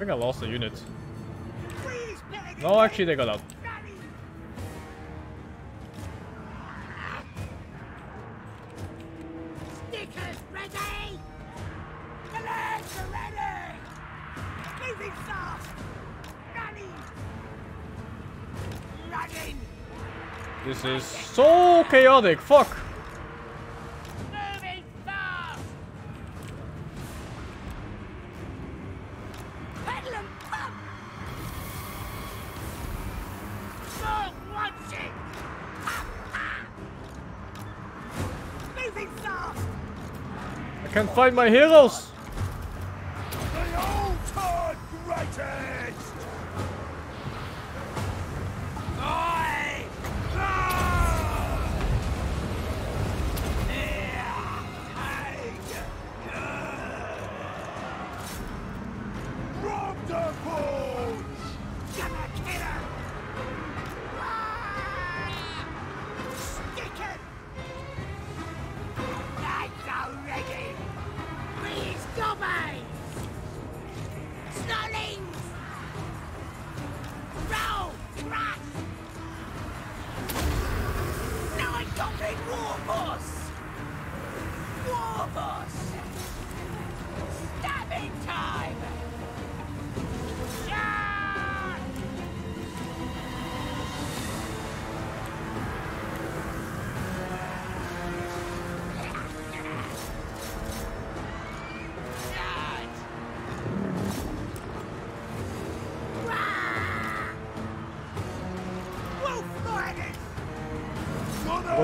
think I lost a unit. We is better than No, actually they got out. Stickers ready! The legs are ready! Moving fast! Running! Running! This is so chaotic. Fuck. Find my heroes.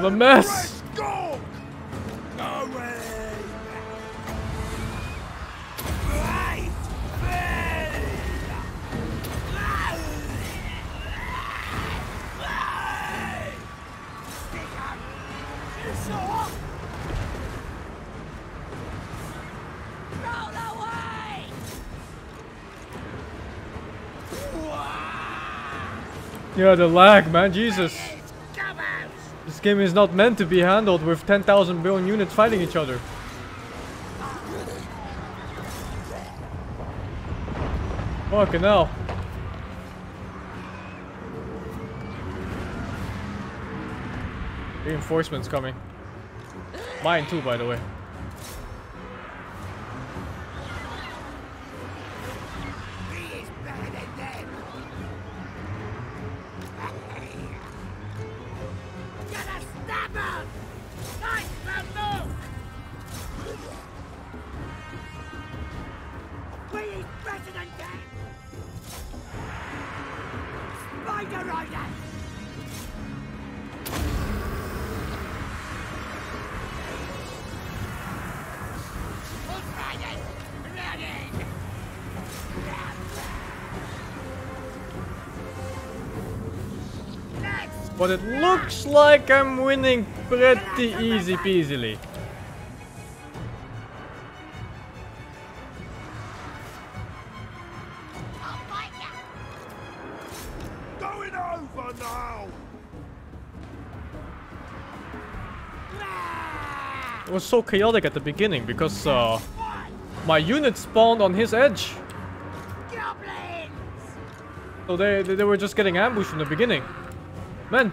A mess. Yeah, the lag, man. Jesus. This game is not meant to be handled with 10,000 billion units fighting each other. Fucking hell. Reinforcements coming. Mine too, by the way. Looks like I'm winning pretty easy peasily. I'll fight ya! Going over now! It was so chaotic at the beginning because uh, my unit spawned on his edge. So they, they, they were just getting ambushed from the beginning. Man,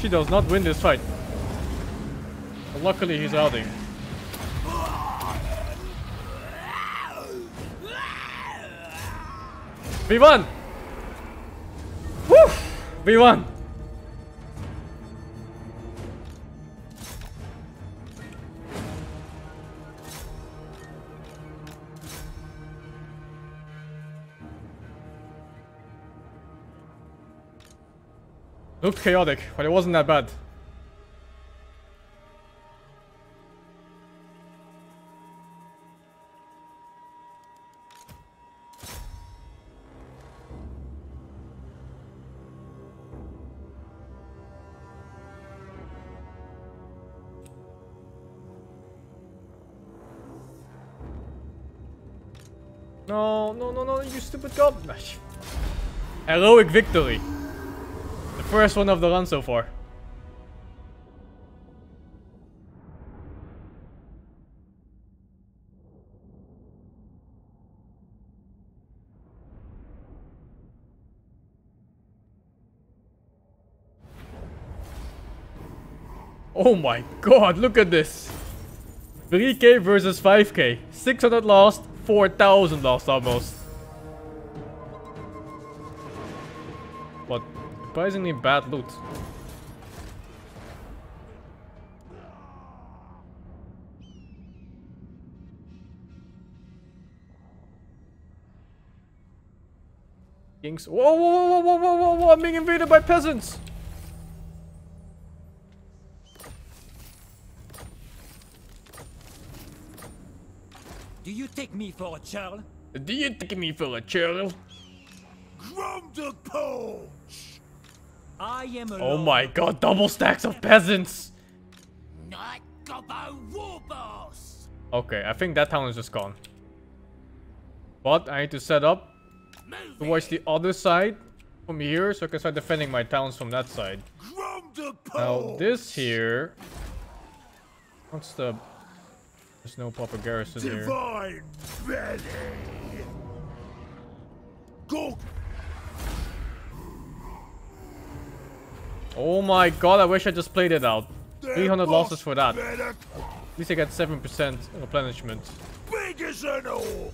She does not win this fight. But luckily he's outing. We won! Woo! We won! Looked chaotic, but it wasn't that bad. No, no, no, no, you stupid goblin. Heroic victory. First one of the run so far. Oh my god, look at this. 3k versus 5k. 600 lost, 4000 lost almost. Surprisingly bad loot. Kings. Whoa, whoa, whoa, whoa, whoa, whoa, whoa, I'm being invaded by peasants! Do you take me for a churl? Do you take me for a churl? Grom the Paunch! I am a Oh my god, double stacks of peasants! Night Gobbo Warboss! Okay, I think that town is just gone. But I need to set up towards the other side from here so I can start defending my towns from that side. Now this here... What's the... There's no proper garrison here. Divine belly! Go! Oh my god, I wish I just played it out. 300 losses for that. At least I get 7% replenishment. big as an orc!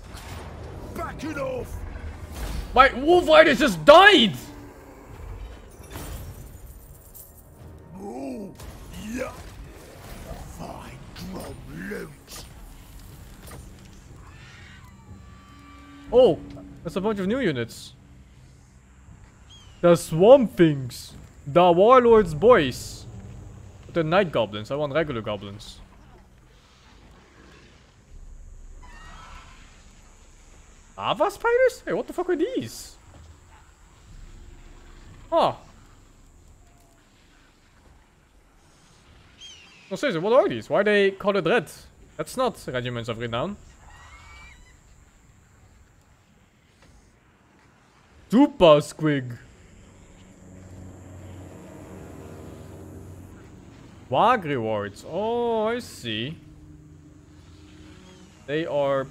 Backing off! My wolf riders just died! Ooh, yeah! Fine grum loot! Oh, that's a bunch of new units. The Swamp Things. The Warlord's Boys. The Night Goblins. I want regular goblins. Lava spiders? Hey, what the fuck are these? Huh. No, seriously, what are these? Why are they colored red? That's not Regiments of Renown. Super Squig. Wag rewards. Oh, I see. They are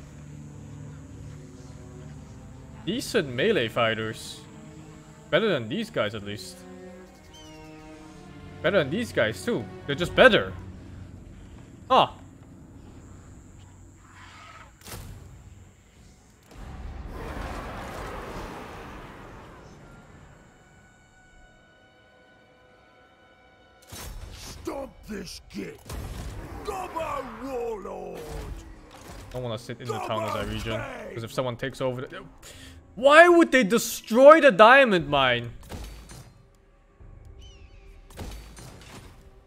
decent melee fighters. Better than these guys, at least. Better than these guys, too. They're just better. Ah. This git! Gobbo Warlord! I don't want to sit in the town as I regen. Because if someone takes over the... Why would they destroy the diamond mine?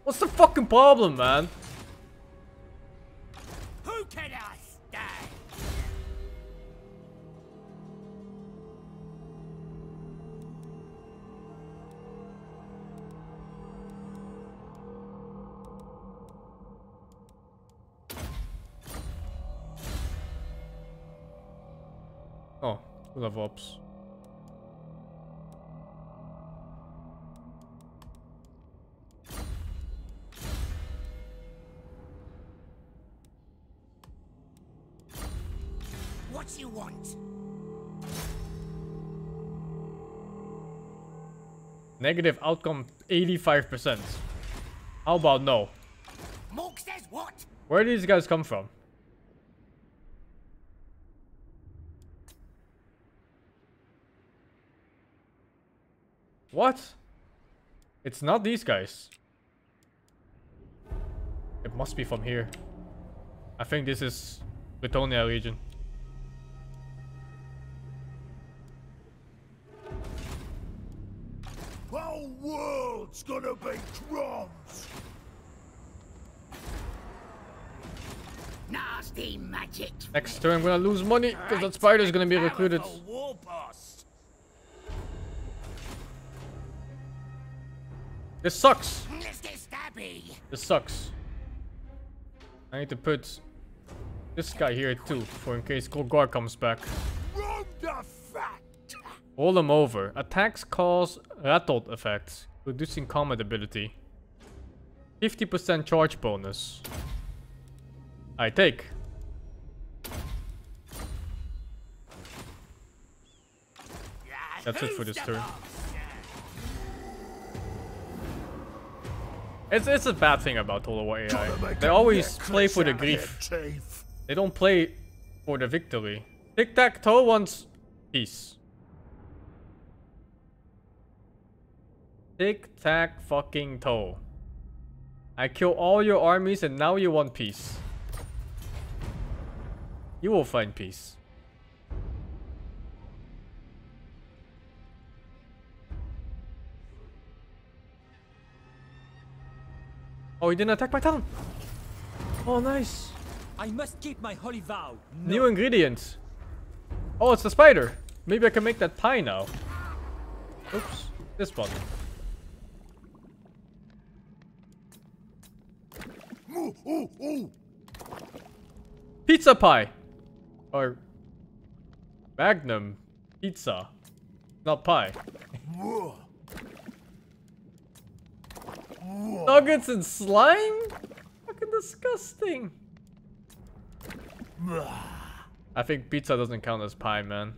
What's the fucking problem, man? Oh, ops. What do you want? Negative outcome 85%. How about no? Morg says what? Where do these guys come from? What? It's not these guys. It must be from here. I think this is Bretonnia region. Whole world's gonna be crumbs. Nasty magic. Next turn I'm gonna lose money because that spider's gonna be recruited. This sucks. This sucks. I need to put this guy here too, for in case Golgar comes back. Run the fat. Roll him over. Attacks cause rattled effects, reducing combat ability. 50% charge bonus. I take. That's it for this turn. It's, it's a bad thing about Total War AI. They always play for the grief. They don't play for the victory. Tic-tac-toe wants peace. Tic-tac fucking toe. I kill all your armies and now you want peace. You will find peace. Oh, he didn't attack my town. Oh, nice. I must keep my holy vow. New ingredients. Oh, it's the spider. Maybe I can make that pie now. Oops. This one. Ooh, ooh, ooh. Pizza pie. Or Magnum pizza. Not pie. Whoa. Nuggets and slime? Fucking disgusting. I think pizza doesn't count as pie, man.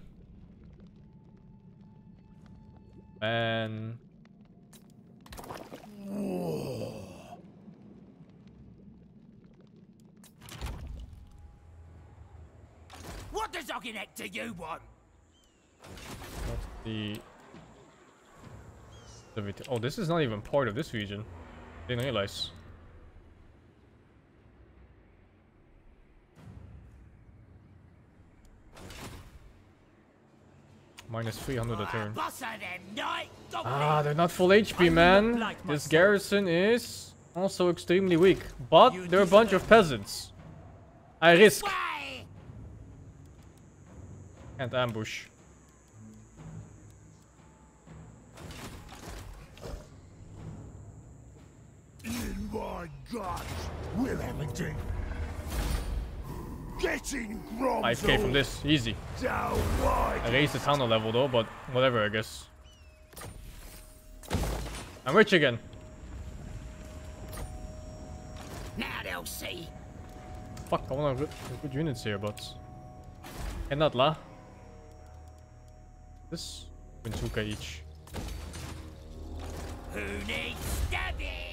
Man. What does Ogginek to you want? What's the Oh, this is not even part of this region. Didn't realize. Minus 300 a turn. Boss of them night goblin. Ah, they're not full HP, man. This garrison is also extremely weak. But they're a bunch of peasants. I risk. Can't ambush. In my guts, we'll have a. Getting grubs 5k from this, easy. I raised the tunnel level though, but whatever, I guess. I'm rich again. Now they'll see. Fuck, I want good, good units here, but... Cannot la. This? Benzuka each. Who needs stabbing?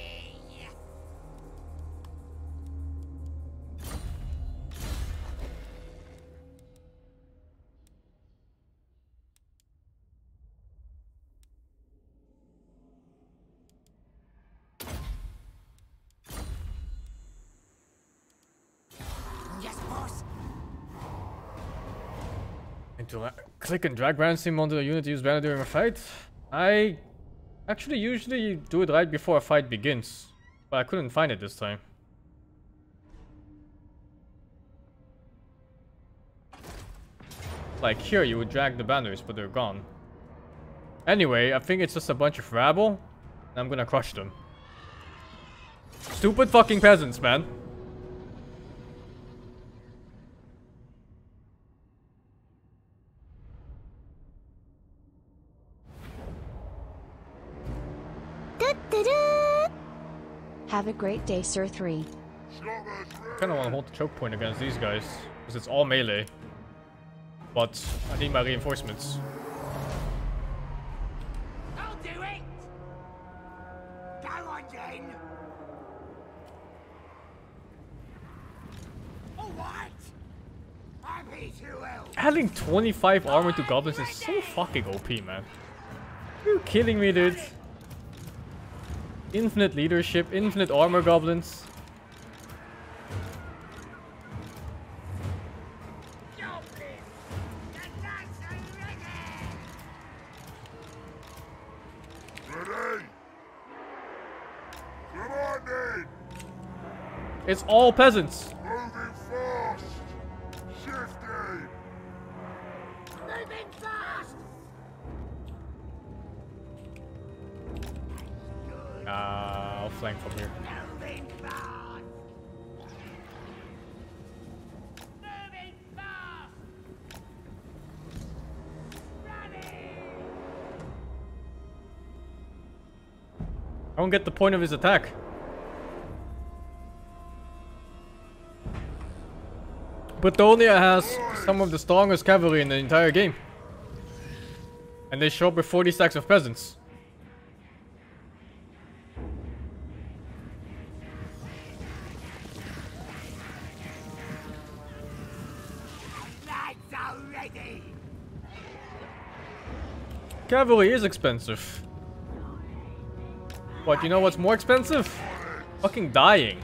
Click and drag ransom onto the unit to use banner during a fight? I actually usually do it right before a fight begins. But I couldn't find it this time. Like here you would drag the banners, but they're gone. Anyway, I think it's just a bunch of rabble. And I'm gonna crush them. Stupid fucking peasants, man. Ta-da! Have a great day, Sir 3. kind of want to hold the choke point against these guys. Because it's all melee. But I need my reinforcements. I'll do it! Go on, then! Alright! Happy to help! Adding 25 armor to goblins is so fucking OP, man. You're kidding me, dude. Infinite leadership, infinite armor goblins. It's all peasants. I'll flank from here. I don't get the point of his attack. Bretonnia has some of the strongest cavalry in the entire game. And they show up with 40 stacks of peasants. Cavalry is expensive. But you know what's more expensive? Fucking dying.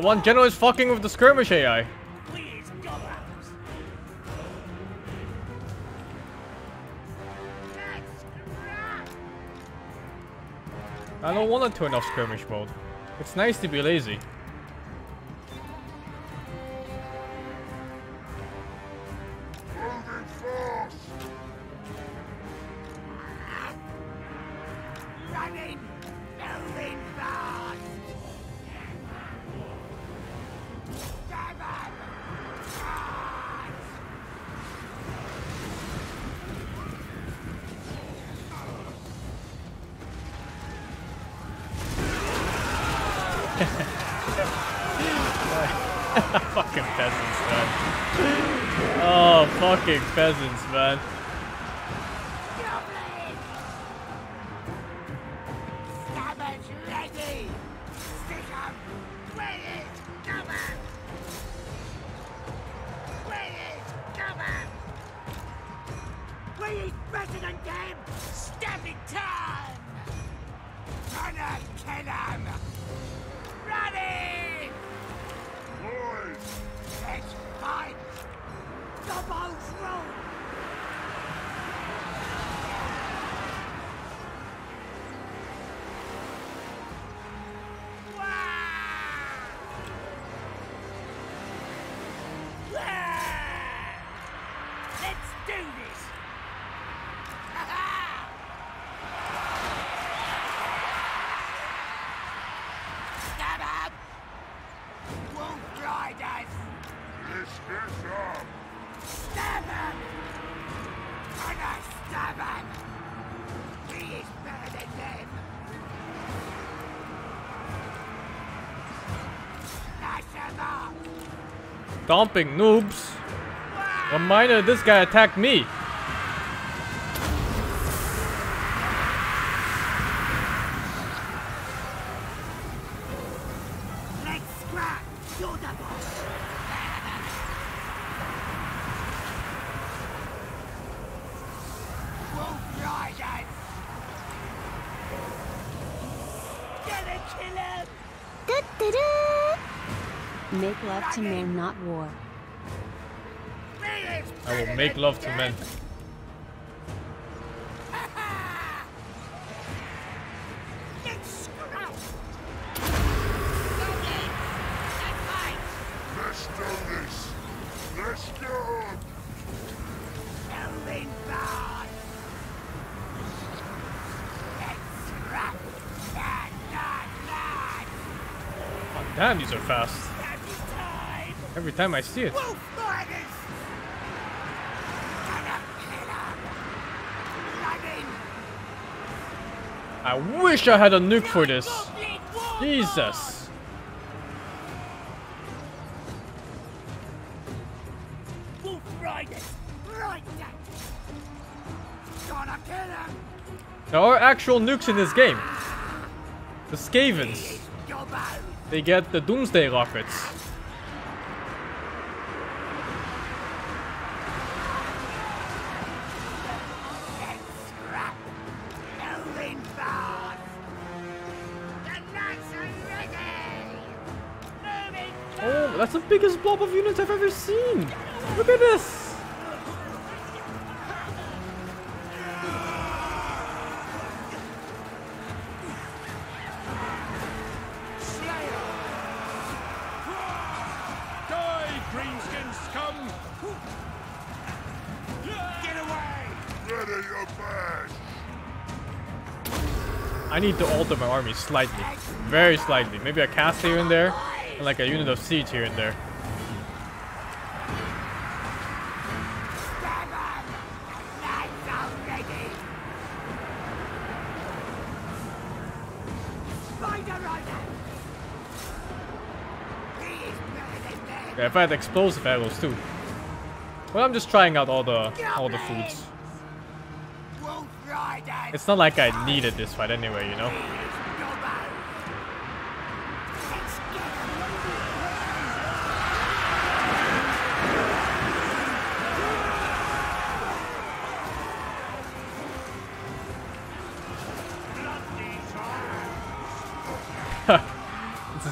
That one general is fucking with the skirmish AI. I don't want to turn off skirmish mode. It's nice to be lazy. fucking peasants, man. Oh, fucking peasants, man. Dumping noobs. Reminder, this guy attacked me. Bad. Oh, damn, these are fast. Every time. I see it. Wolf Riders. Gonna kill him. Running. I wish I had a nuke for this. Jesus. There are actual nukes in this game. The Skavens. They get the Doomsday rockets. That's the biggest blob of units I've ever seen. Look at this. Slayer. Die, greenskin scum. Get away. Ready your bash. I need to alter my army slightly. Very slightly. Maybe a cast here and there. Like a unit of siege here and there. Yeah, if I had explosive arrows too. Well, I'm just trying out all the all the foods. It's not like I needed this fight anyway, you know.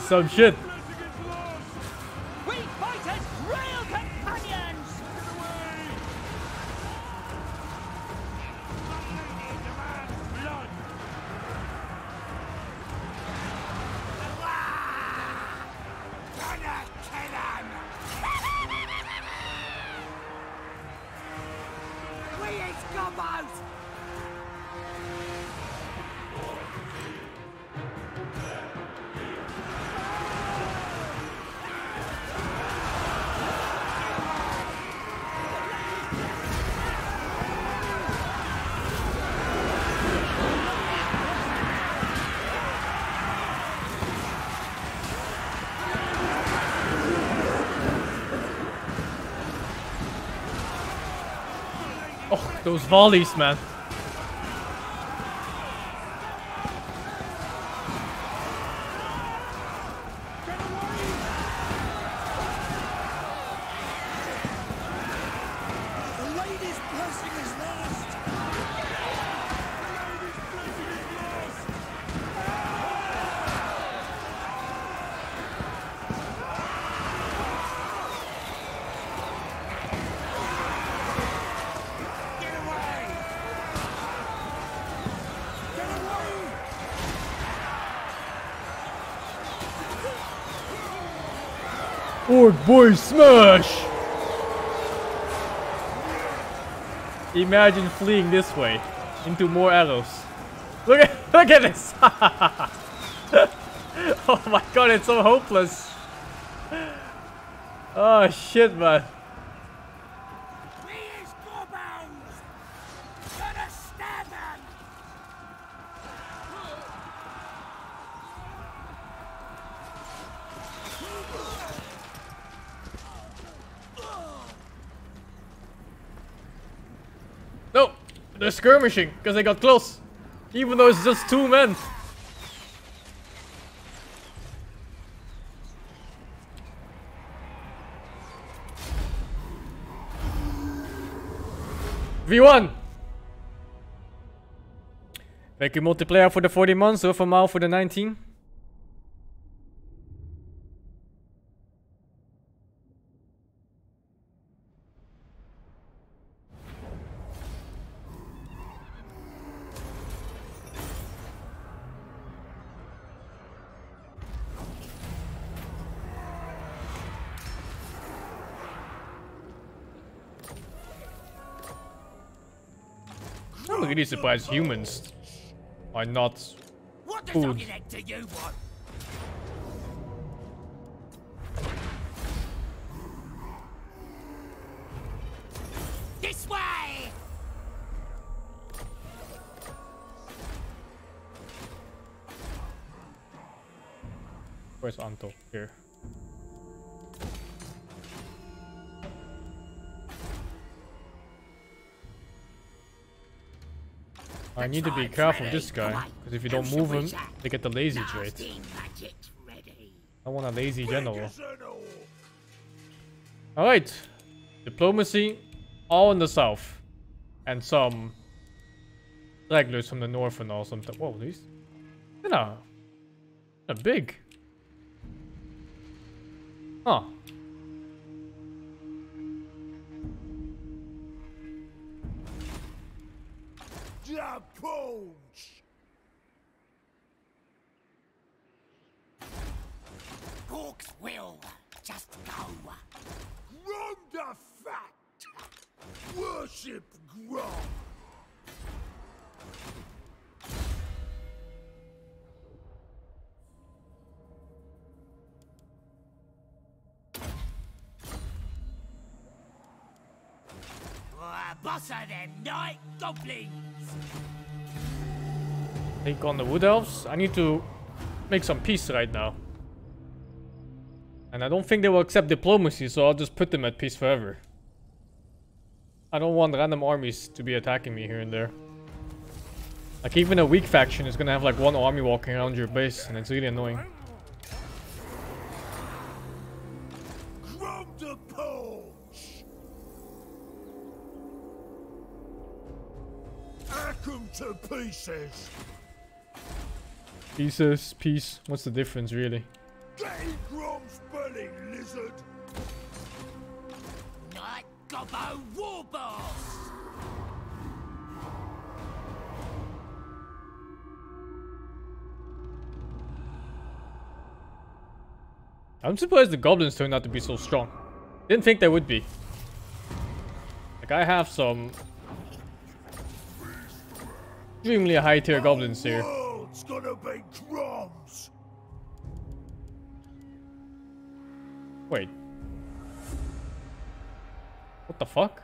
Some shit. Those volleys, man. The lady's blessing is lost. The lady's blessing is lost. Get away! Get away! Boy smash! Imagine fleeing this way into more arrows. Look at look at this! oh my god, it's so hopeless. Oh shit, man. We is Gobbos. Gonna stab him. They're skirmishing because they got close. Even though it's just two men. V1! Thank you multiplayer for the 40 months, Over Mal for the 19. Really surprised humans are not What does Food. Food. to you want? Need to be careful with this guy, because if you don't move him, they get the lazy trait. Nasty magic's ready. I want a lazy general. Biggest and all. Alright. Diplomacy, all in the south. And some regulars from the north and all something. Whoa, these. They're not. They're big. Huh. Japones. Boss of them night goblins. Take on the wood elves. I need to make some peace right now. And I don't think they will accept diplomacy, so I'll just put them at peace forever. I don't want random armies to be attacking me here and there. Like even a weak faction is gonna have like one army walking around your base, and it's really annoying. To pieces. Pieces, peace. What's the difference really? Grom's belly, lizard. Night gobbo war boss. I'm surprised the goblins turned out to be so strong. Didn't think they would be. Like I have some extremely high tier goblins here. World's gonna be Grom's. Wait. What the fuck?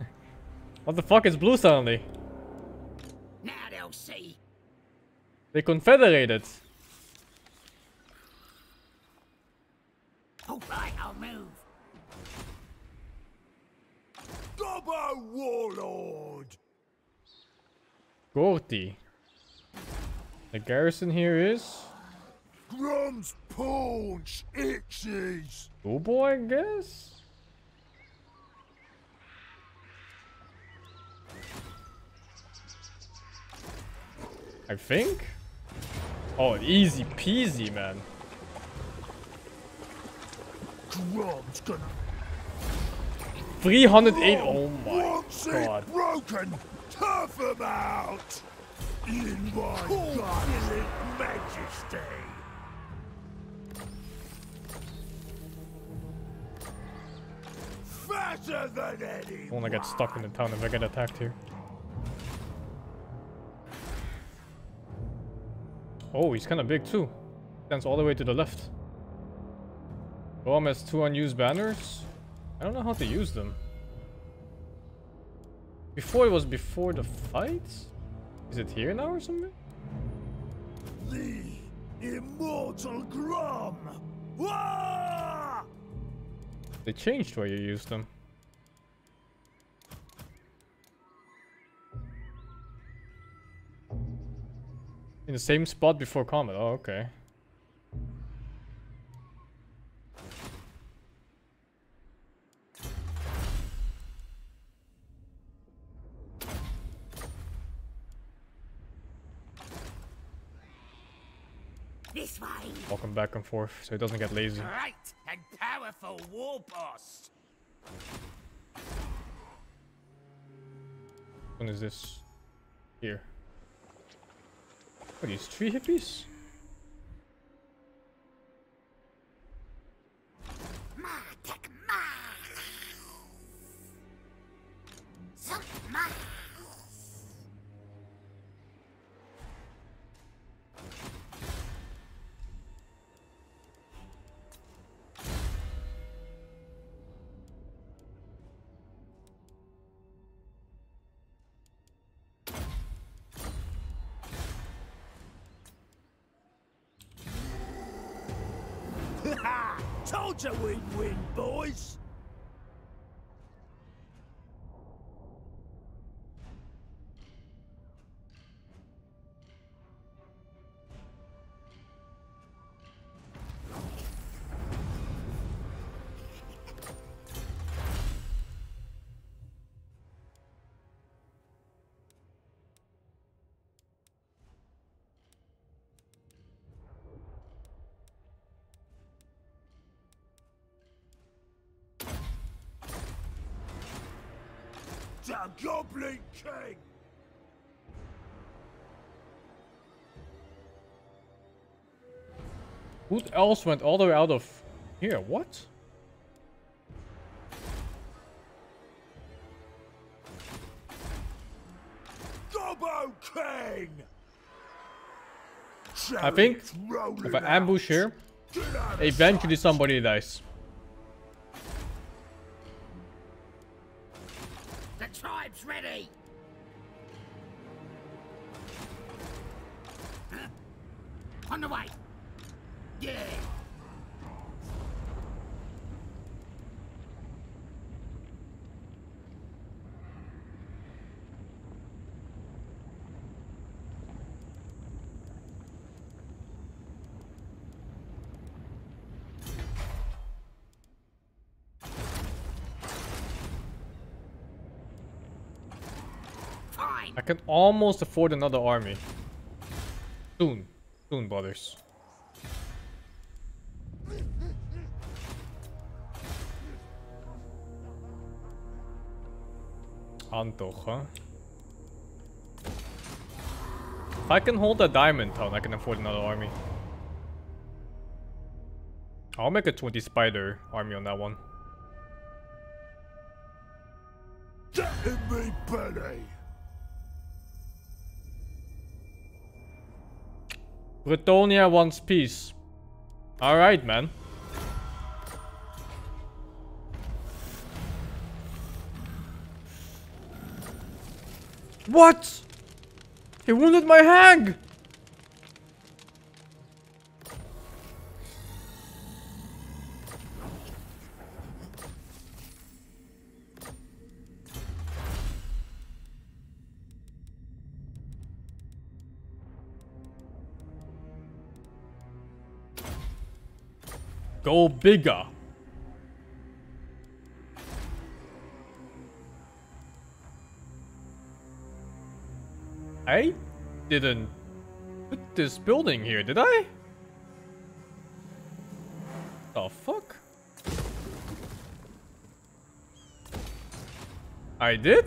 what the fuck is blue suddenly? Now they'll see. They confederated. Warlord. Gorty. The garrison here is Grom's paunch itches. Oh Ubo, I guess. I think. Oh, easy peasy, man. Grom's gonna 308. Oh my god. broken. Tough him out. In my godly majesty. Fatter than any. I wanna get stuck in the town if I get attacked here. Oh, he's kind of big too. Stands all the way to the left. Boam has two unused banners. I don't know how to use them. Before it was before the fight? Is it here now or something? The immortal Grom! Wah! They changed where you use them. In the same spot before combat. Oh, okay. Back and forth so he doesn't get lazy. Great and powerful war boss. When is this? Here. Are these tree hippies? Told you we'd win, boys! Goblin King! Who else went all the way out of here? What? Gobbo King! I think If I ambush here, eventually somebody dies. Ready. Huh? On the way. Yeah. Fine. I can almost afford another army. Soon. Soon, brothers. Antoch, huh? If I can hold a diamond town, I can afford another army. I'll make a 20 spider army on that one. In me! Bretonnia wants peace. Alright, man. What? He wounded my hag! Go bigger. I didn't put this building here, did I? The fuck? I did?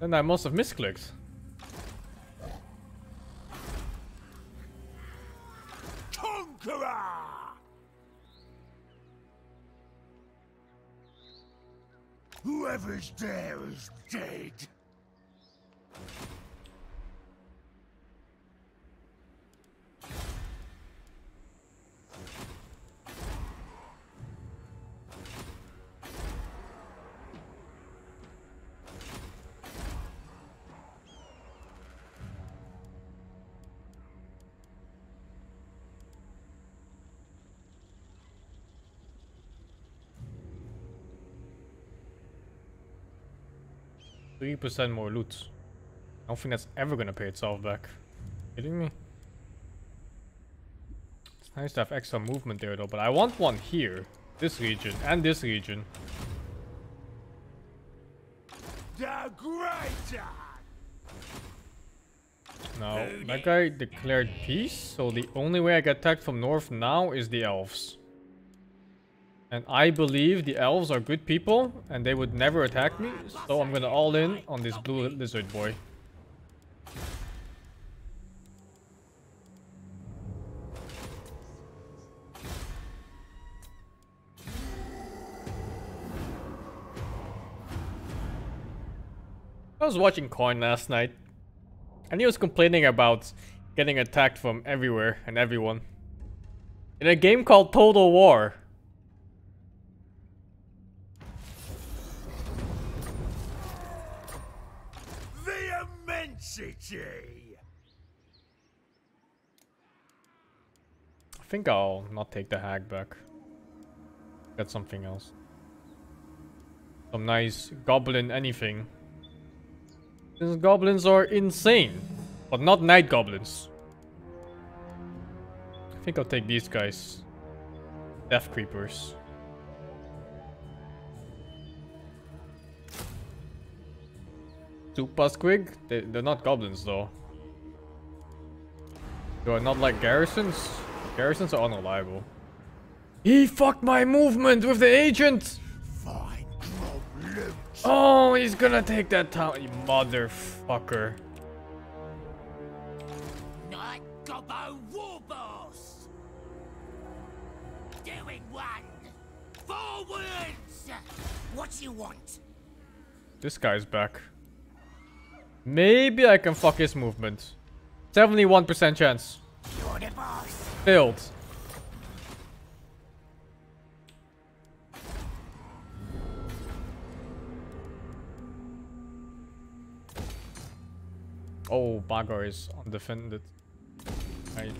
Then I must have misclicked. Whoever's there is dead. Three percent more loot. I don't think that's ever gonna pay itself back. Kidding me? It's nice to have extra movement there though, but I want one here. This region and this region. The greater! Now, that guy declared peace, so the only way I get attacked from north now is the elves. And I believe the elves are good people, and they would never attack me, so I'm gonna all in on this blue lizard boy. I was watching Coin last night, and he was complaining about getting attacked from everywhere and everyone. In a game called Total War. The immensity! I think I'll not take the hag back. Get something else. Some nice goblin anything. These goblins are insane. But not night goblins. I think I'll take these guys. Deff Creepers. Super squig? They, they're not goblins though. They are not like garrisons. Garrisons are unreliable. He fucked my movement with the agent! Fine! Oh, he's gonna take that town, you motherfucker. Night Gobbo Warboss! Doing one! Forwards! What you want? This guy's back. Maybe I can fuck his movement. 71% chance. You're the boss! Failed. Oh, Bagar is undefended. I,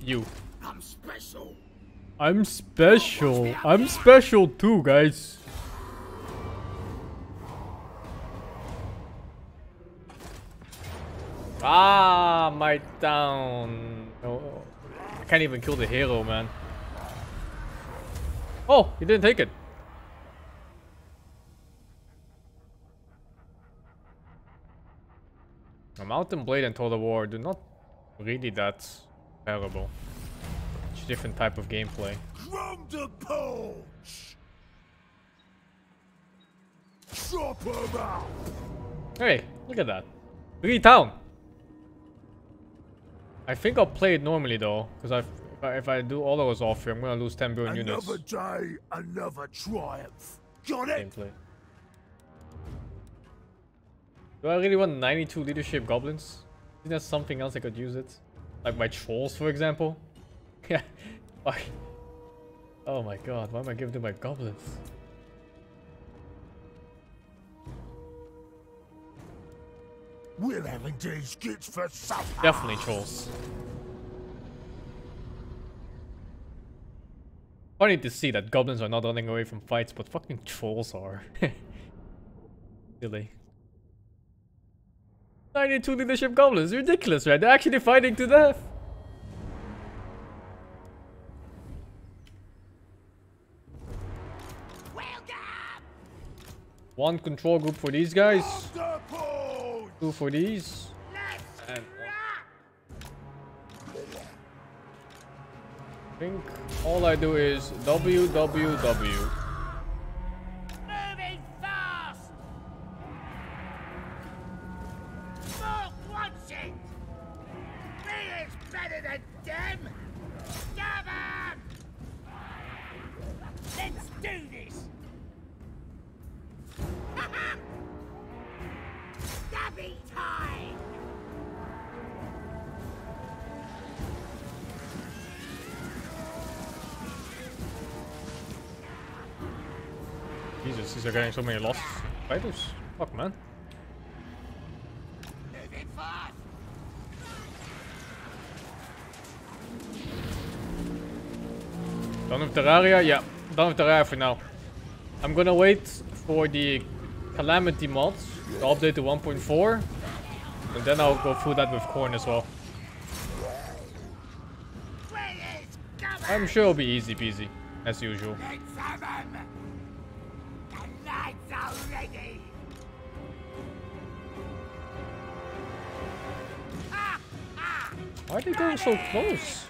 you. I'm special! I'm special. I'm special too, guys. Ah, my down. Oh, oh, I can't even kill the hero, man. Oh, he didn't take it. A Mountain Blade and Total War do not really that terrible. It's a different type of gameplay. Grom the Paunch! Chop! Hey, look at that. Three town. I think I'll play it normally though, because if I, if I do all those off here, I'm gonna lose 10 billion units. Another day, another triumph. Got it? Gameplay. Do I really want 92 leadership goblins? Isn't there something else I could use it? Like my trolls, for example? Yeah. Oh my god, why am I giving to my goblins? We're having these kids for supper. Definitely trolls. Funny to see that goblins are not running away from fights, but fucking trolls are. Silly. 92 leadership goblins, ridiculous, right? They're actually fighting to death. Welcome! One control group for these guys! Two for these. And- I think all I do is www. Terraria? Yeah, done with Terraria for now. I'm gonna wait for the Calamity mods to update to 1.4. And then I'll go through that with corn as well. I'm sure it'll be easy peasy, as usual. Why are they going so close?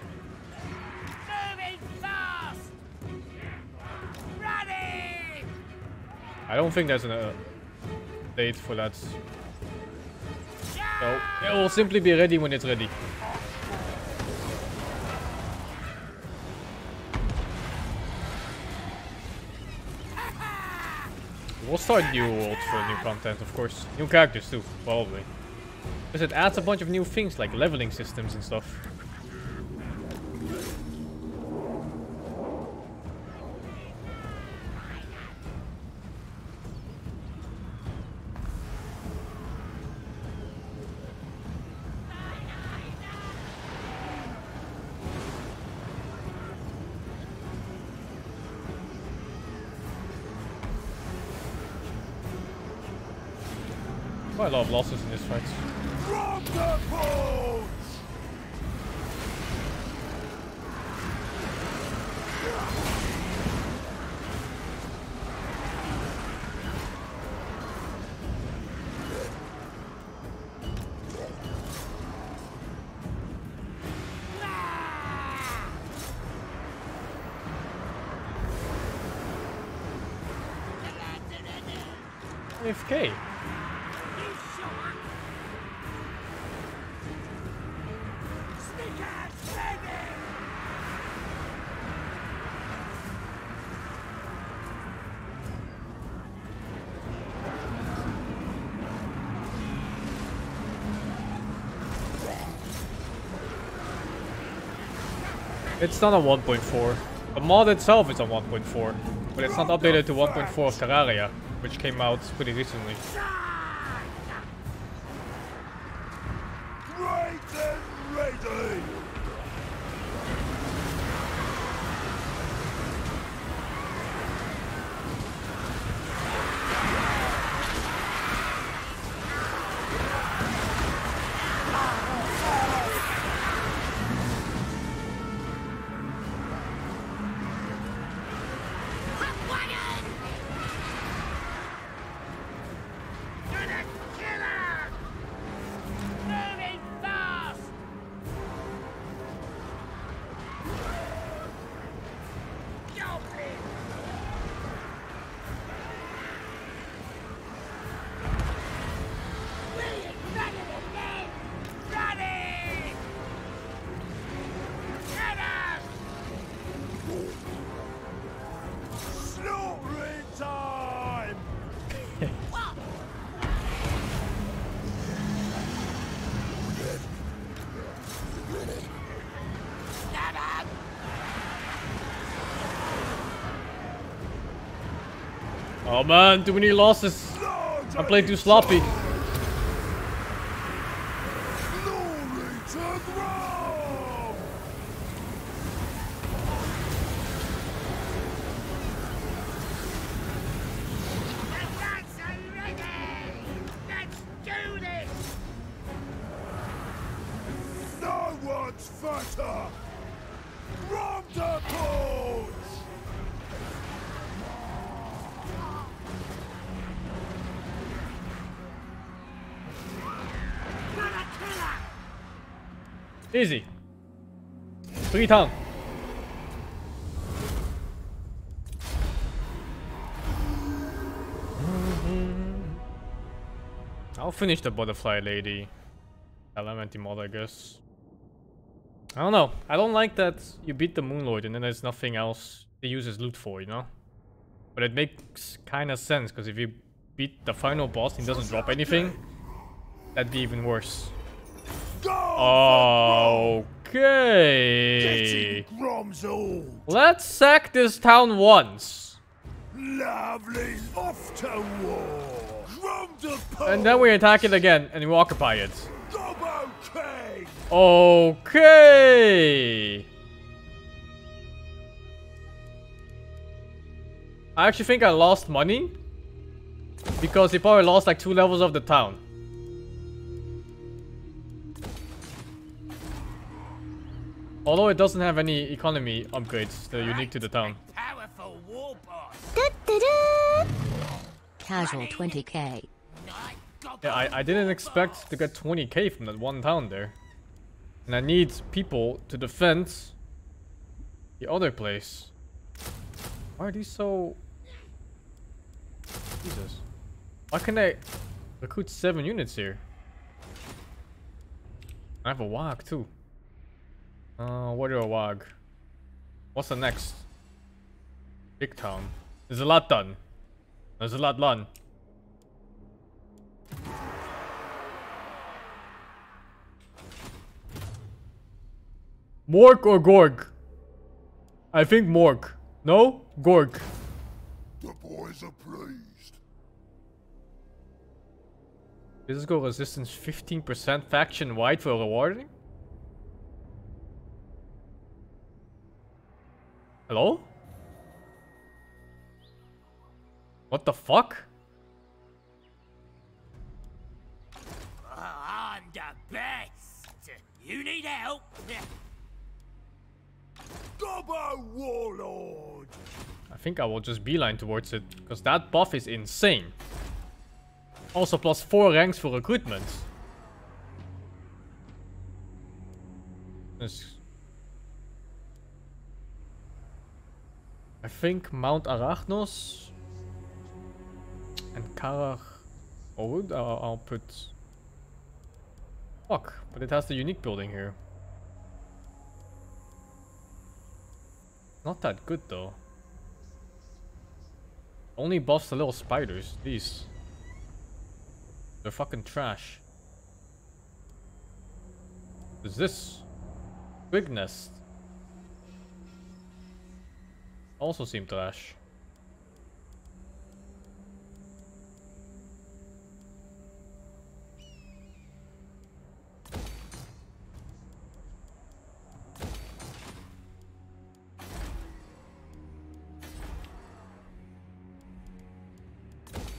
I don't think there's a uh, date for that. So it will simply be ready when it's ready. We'll start new worlds for new content, of course. New characters too, probably. Because it adds a bunch of new things like leveling systems and stuff. Quite a lot of losses in this fight. AFK. It's not on 1.4. The mod itself is on 1.4, but it's not updated to 1.4 of Terraria, which came out pretty recently. Oh man, too many losses. I'm playing too sloppy. Easy. Three ton. Mm-hmm. I'll finish the butterfly lady. Elementy mod, I guess. I don't know. I don't like that you beat the Moonlord and then there's nothing else to use as loot for, you know? But it makes kind of sense, because if you beat the final boss and he doesn't drop anything, that'd be even worse. Okay. Let's sack this town once. Lovely! Off to war! Grom the Paunch! And then we attack it again and we occupy it. Okay. I actually think I lost money. Because he probably lost like two levels of the town. Although it doesn't have any economy upgrades that are unique to the town. Powerful war boss. Casual 20k. I got Yeah, I, I didn't expect to get 20k from that one town there. And I need people to defend the other place. Why are these so... Jesus. Why can I recruit 7 units here? I have a WAG too. Uh, a WAG? What's the next? Big town. There's a lot done. There's a lot done. Morg or Gorg? I think Morg. No? Gorg. The boys are pleased. Physical resistance 15% faction wide for rewarding? Hello? What the fuck? I'm the best. You need help? Gobbo Warlord! I think I will just beeline towards it, because that buff is insane. Also plus 4 ranks for recruitment. This- I think Mount Arachnos and Karach I'll, I'll put... Fuck, but it has the unique building here. Not that good though. Only buffs the little spiders. These. They're fucking trash. What is this? Big nest. Also seem trash.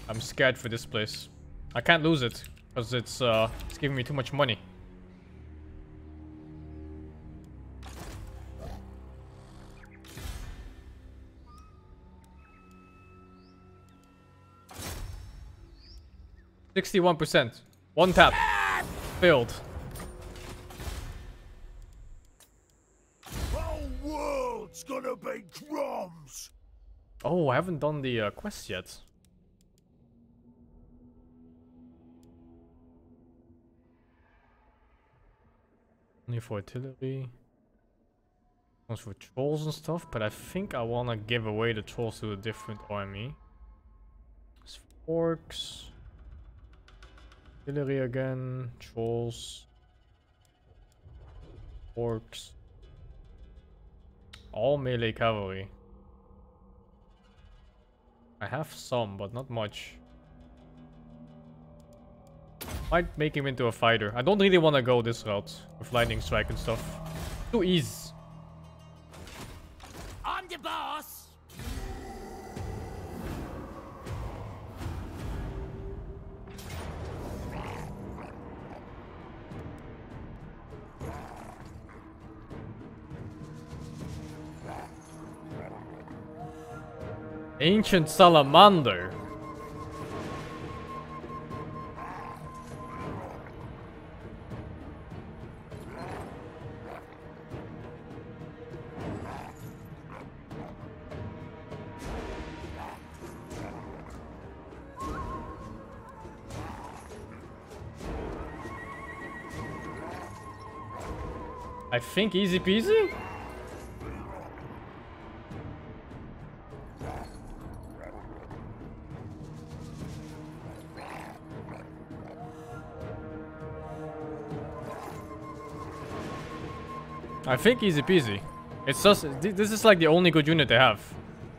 I'm scared for this place. I can't lose it because it's uh it's giving me too much money. Sixty-one percent. One tap. Failed. World's gonna be drums! Oh, I haven't done the uh, quest yet. Only for artillery. One's for trolls and stuff, but I think I wanna give away the trolls to a different army. There's forks. Artillery again. Trolls. Orcs. All melee cavalry. I have some, but not much. Might make him into a fighter. I don't really want to go this route with lightning strike and stuff. Too easy. Ancient salamander. I think easy peasy? I think easy peasy. It's just, this is like the only good unit they have.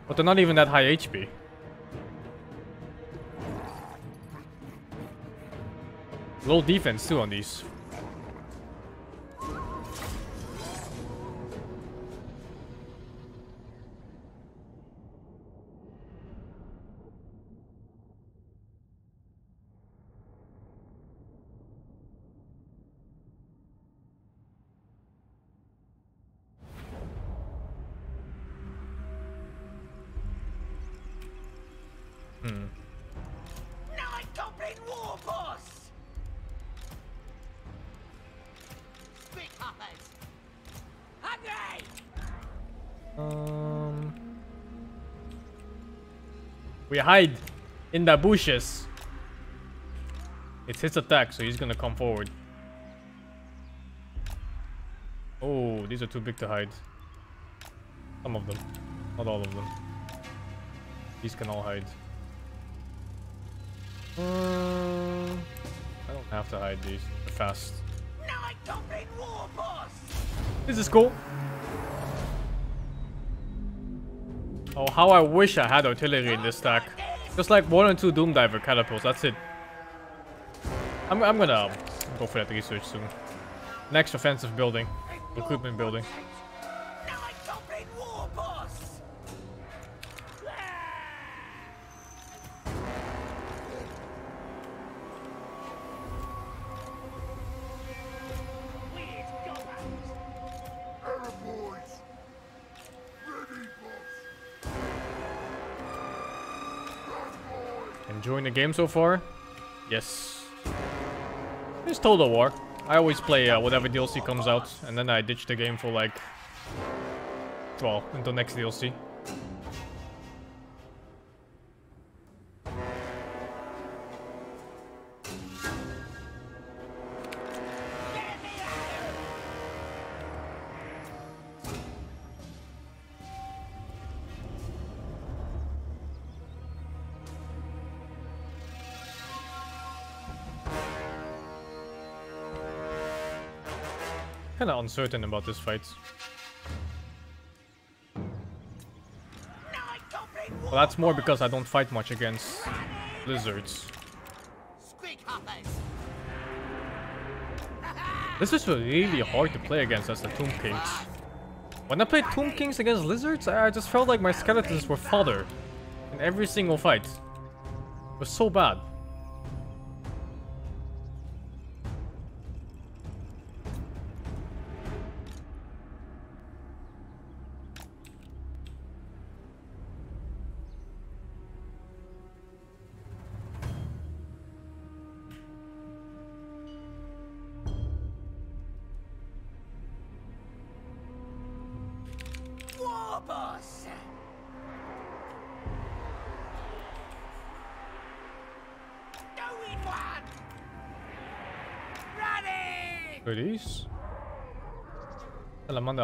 But they're not even that high HP. Low defense too on these. Hide in the bushes. It's his attack, so he's gonna come forward. Oh, these are too big to hide. Some of them, not all of them. These can all hide. Uh, I don't have to hide these. They're fast. Night Goblin War Boss! This is cool. Oh, how I wish I had artillery in this stack. Just like one or two Doom Diver catapults, that's it. I'm, I'm gonna um, go for that research soon. Next offensive building. Recruitment building. Enjoying the game so far? Yes. It's Total War. I always play uh, whatever DLC comes out, and then I ditch the game for like... Well, until next DLC. Uncertain about this fight. Well, that's more because I don't fight much against lizards. This is really hard to play against as the Tomb Kings. When I played Tomb Kings against lizards, I I just felt like my skeletons were fodder in every single fight. It was so bad.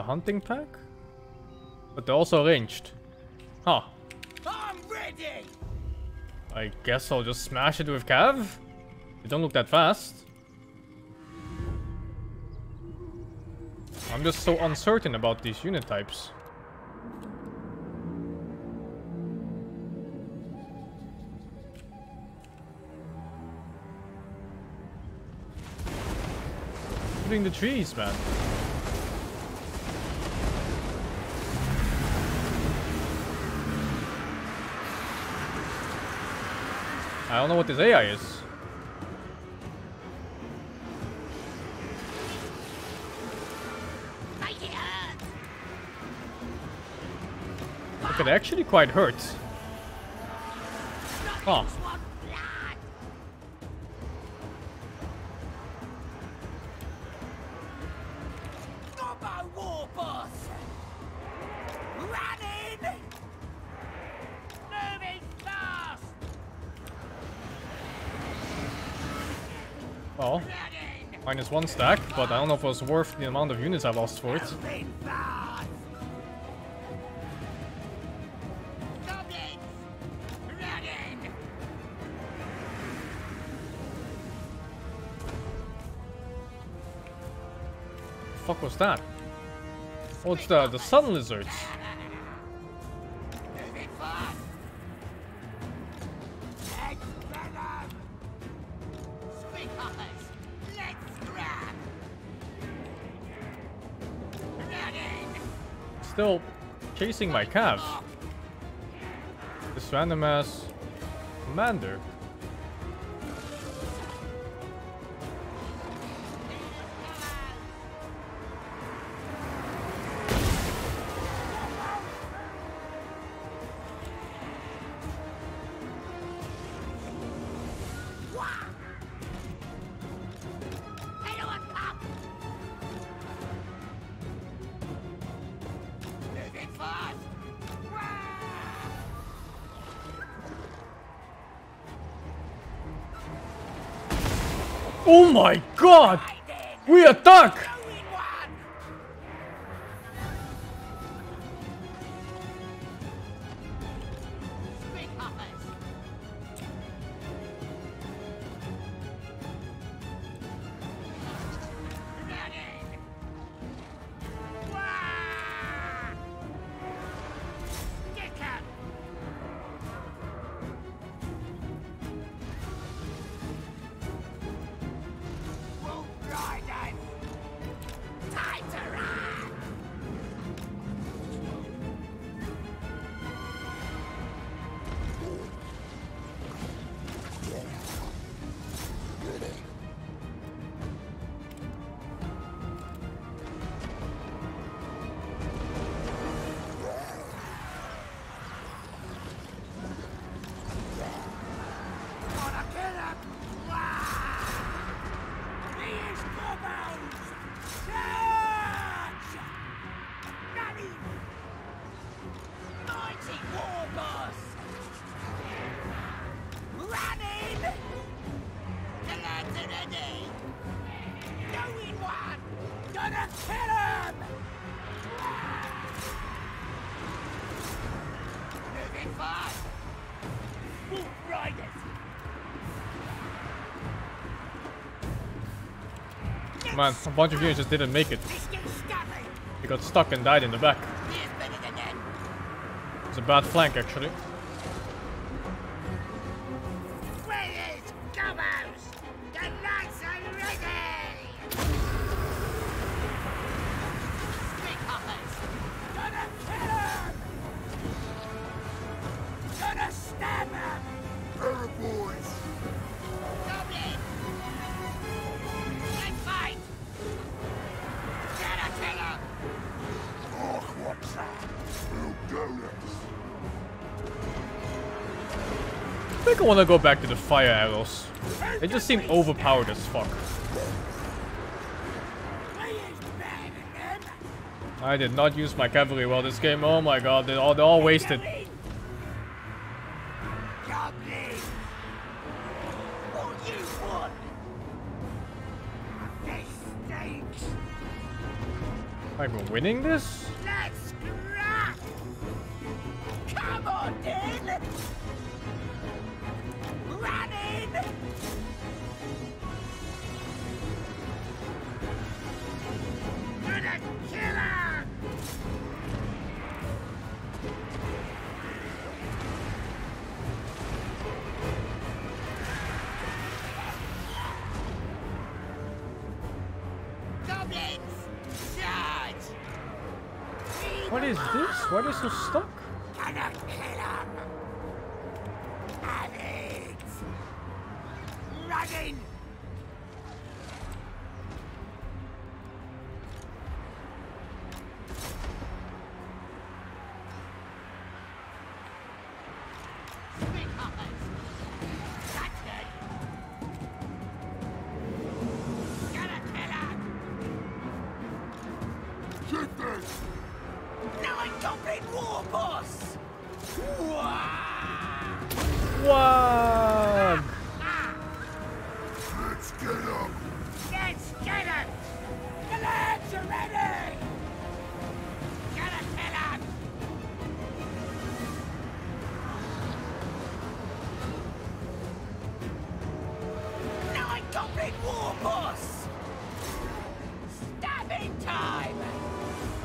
Hunting pack? But they're also ranged. Huh. I'm ready! I guess I'll just smash it with Cav? You don't look that fast. I'm just so uncertain about these unit types. Shooting the trees, man. I don't know what this AI is. It! Actually quite hurt. Huh. Minus one stack, but I don't know if it was worth the amount of units I lost for it. Fuck was that? Oh, it's the, the sun lizards. Still chasing my calf. This random ass commander. Oh my god! We attack! Man, a bunch of units just didn't make it. They got stuck and died in the back. Here's better than them! It's a bad flank, actually. I want to go back to the fire arrows. They just seem overpowered as fuck. I did not use my cavalry well this game. Oh my god, they're all, they're all wasted. Like, we're winning this?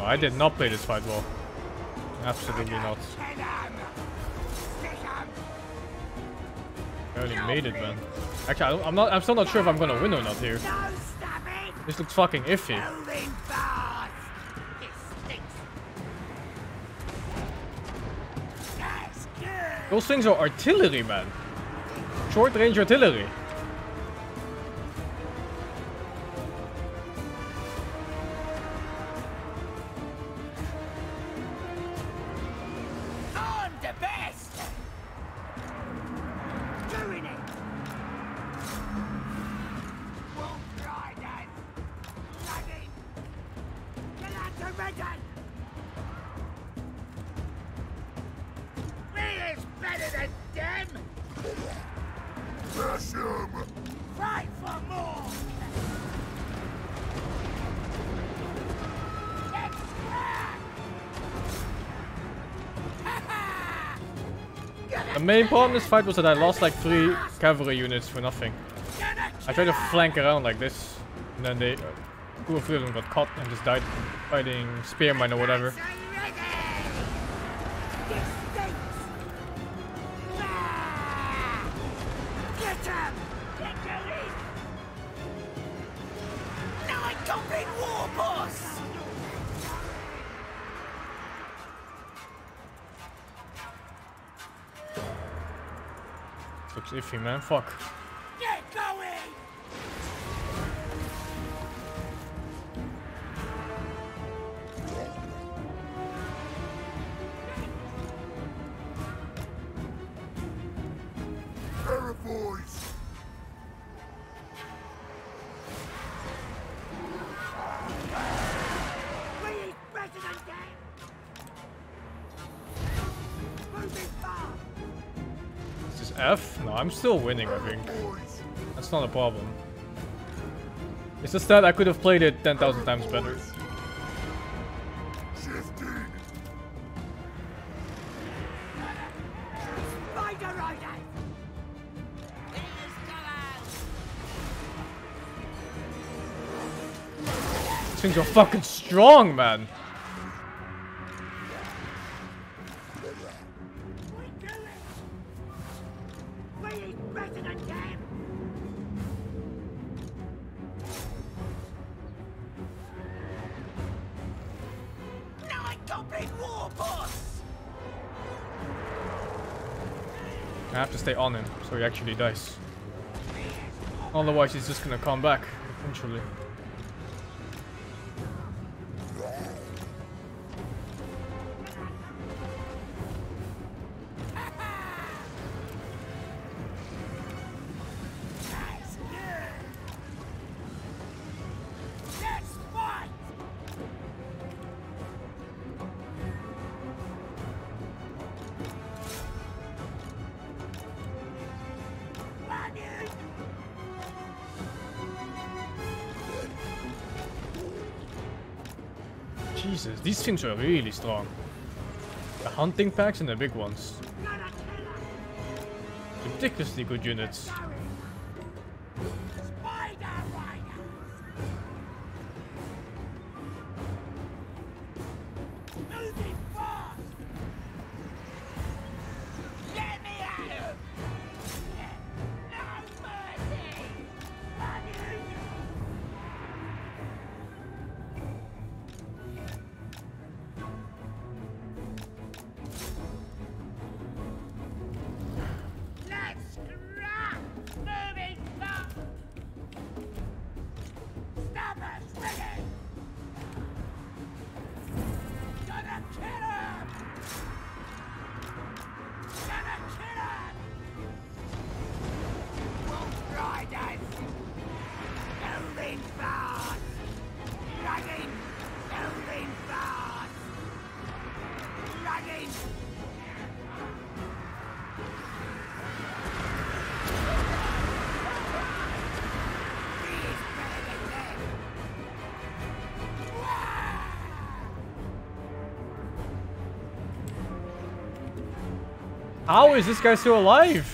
I did not play this fight well. Absolutely not. I already made it, man. Actually, I'm not. I'm still not sure if I'm gonna win or not here. This looks fucking iffy. Those things are artillery, man. Short range artillery. Main problem in this fight was that I lost like three cavalry units for nothing. I tried to flank around like this, and then they, uh, two of them got caught and just died fighting spearmen or whatever. Iffy, man. Fuck. I'm still winning, I think. That's not a problem. It's just that I could have played it 10,000 times better. These things are fucking strong, man. Stay on him, so he actually dies. Otherwise, he's just gonna come back, eventually. Things are really strong. The hunting packs and the big ones. Ridiculously good units. How is this guy still alive?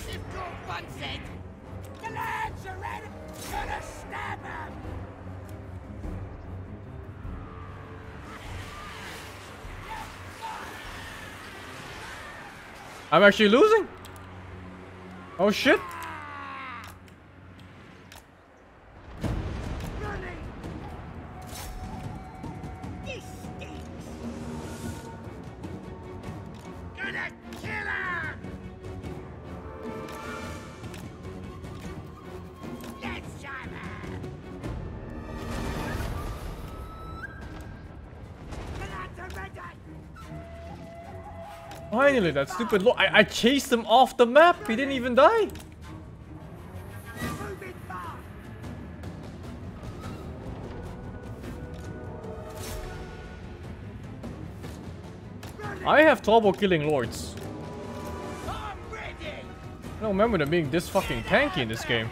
I'm actually losing? Oh shit. Finally, that stupid lo- I, I chased him off the map. He didn't even die. I have trouble killing lords. I don't remember them being this fucking tanky in this game.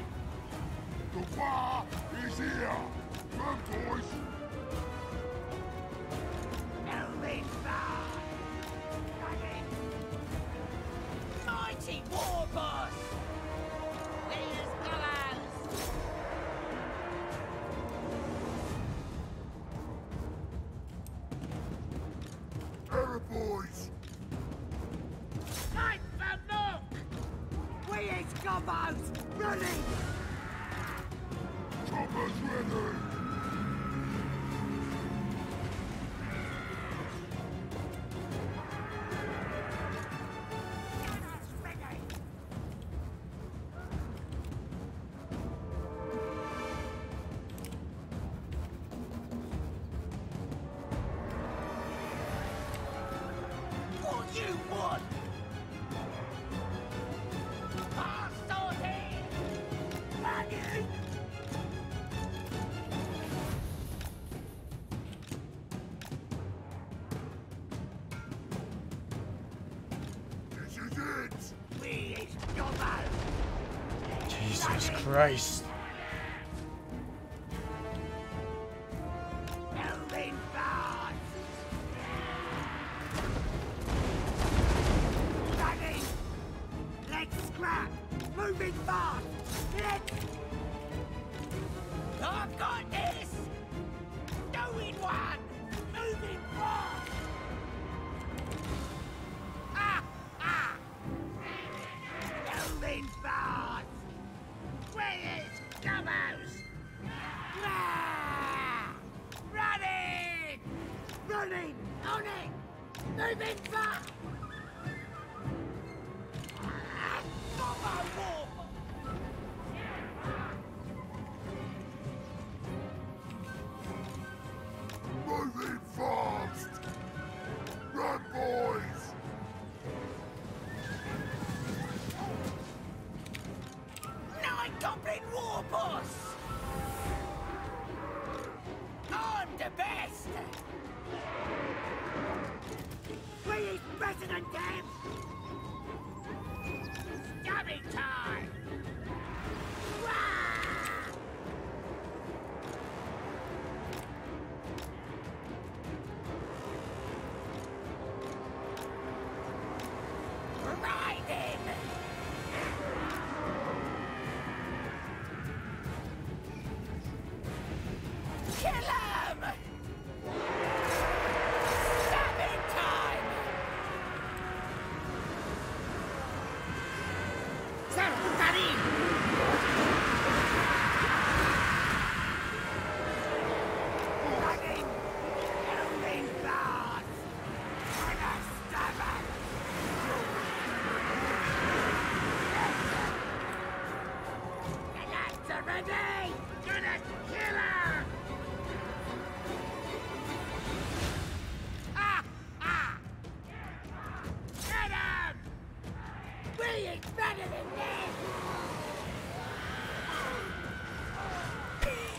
Christ.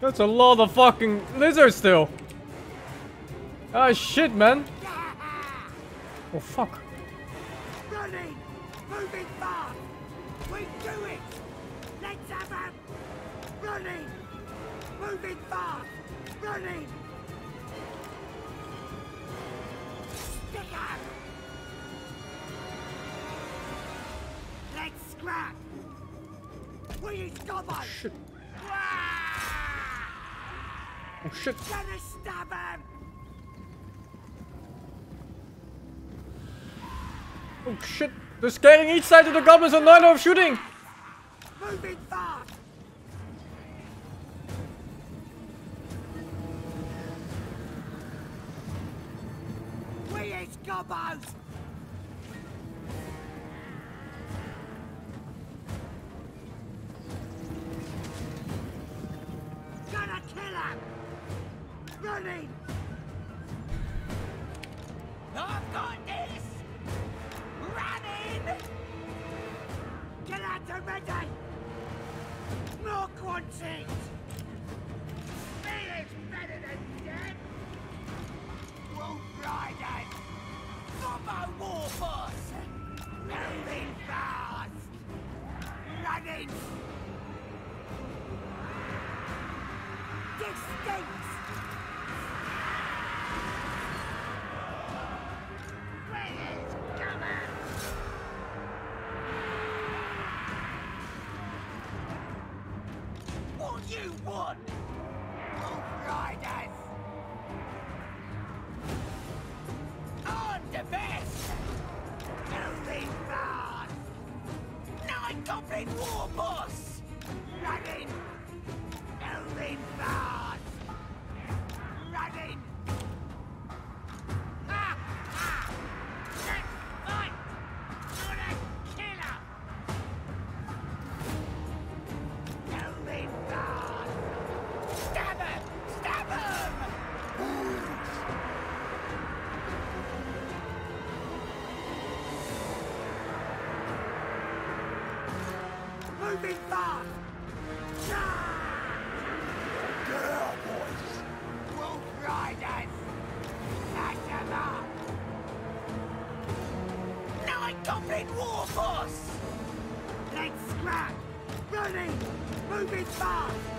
That's a lot of fucking lizards still. Ah shit, man. Oh fuck. Running! Moving fast! We do it! Let's have him! Running! Moving fast! Running! Stick! Let's scrap! We is Gobbo! Shit. Oh shit. Gonna stab him! Oh shit. They're scaling each side of the goblins on line of shooting. Moving fast! We is Gobbos! Moving fast! Girl boys! Wolf Riders! Catch them up! Nine Goblin War Boss! Let's scrap! Running! Moving fast!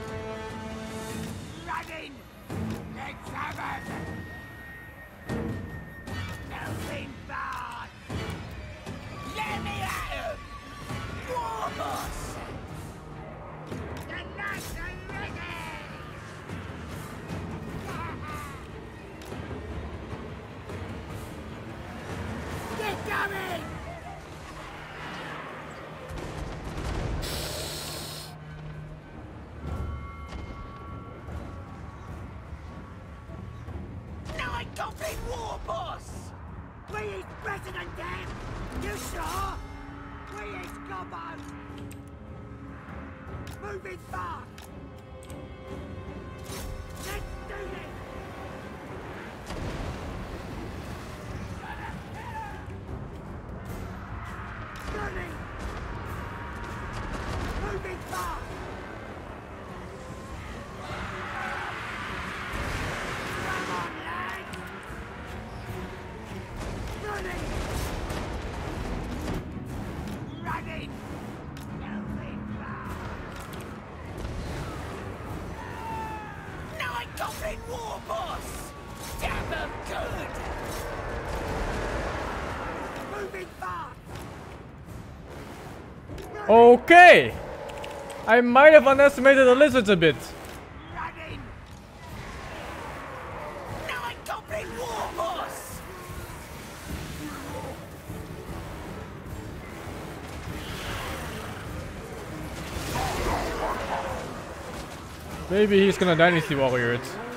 Moving fast! Okay! I might have underestimated the lizards a bit. Maybe he's gonna Dynasty Warrior it.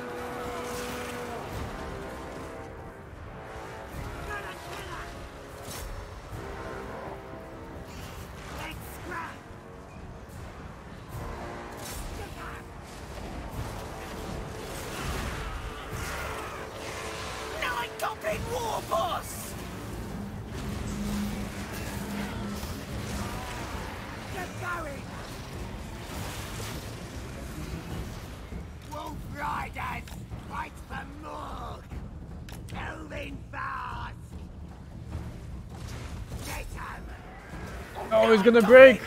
He's gonna break!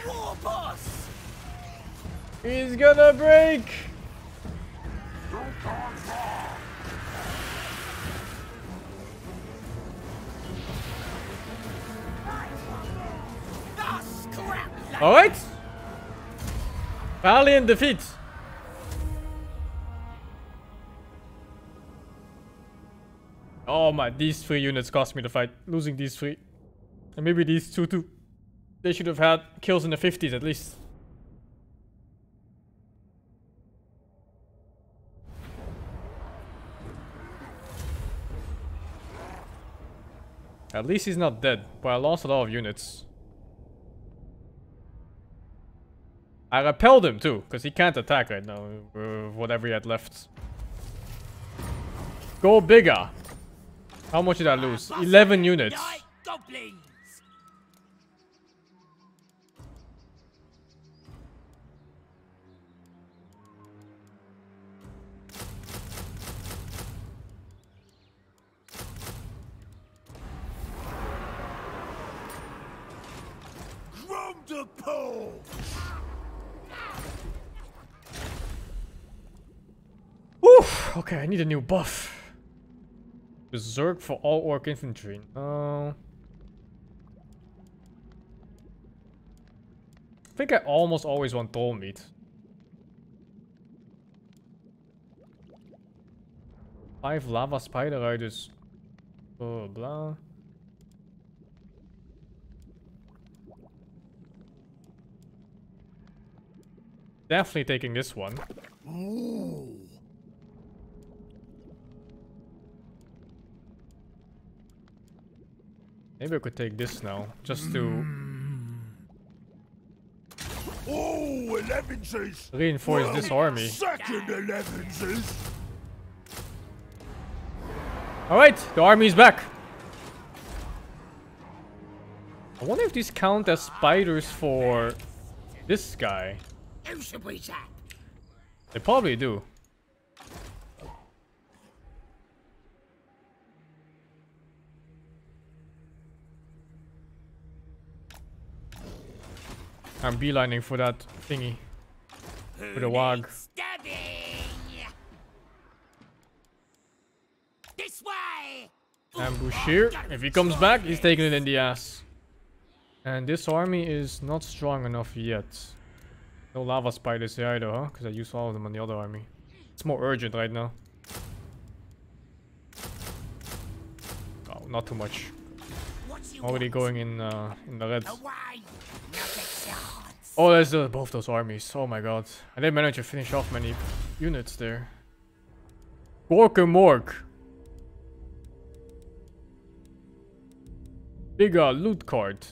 He's gonna break! Alright! Valiant defeat! Oh my, these three units cost me the fight. Losing these three. And maybe these two too. They should have had kills in the 50s at least. At least he's not dead, but I lost a lot of units. I repelled him too, because he can't attack right now, whatever he had left. Go bigger! How much did I lose? 11 units. the pole! Oof! Okay, I need a new buff. Berserk for all orc infantry. Oh, Uh, I think I almost always want Dolmeat. meat. Five lava spider riders. Oh, blah. Definitely taking this one. Maybe I could take this now, just to Oh, elevenses! reinforce this army. Second elevenses! Alright, the army is back. I wonder if these count as spiders for this guy. Who should we tap? They probably do. I'm beelining for that thingy. For the wag. Stabbing! This way! Ambush here. If he comes back, he's taking it in the ass. And this army is not strong enough yet. No lava spiders here either, huh? Because I used all of them on the other army. It's more urgent right now. Oh, not too much. Already want? going in uh, in the reds. Away! Not a chance! Oh, there's uh, both those armies. Oh my god. I didn't manage to finish off many units there. Gorka Morg. Bigger loot card.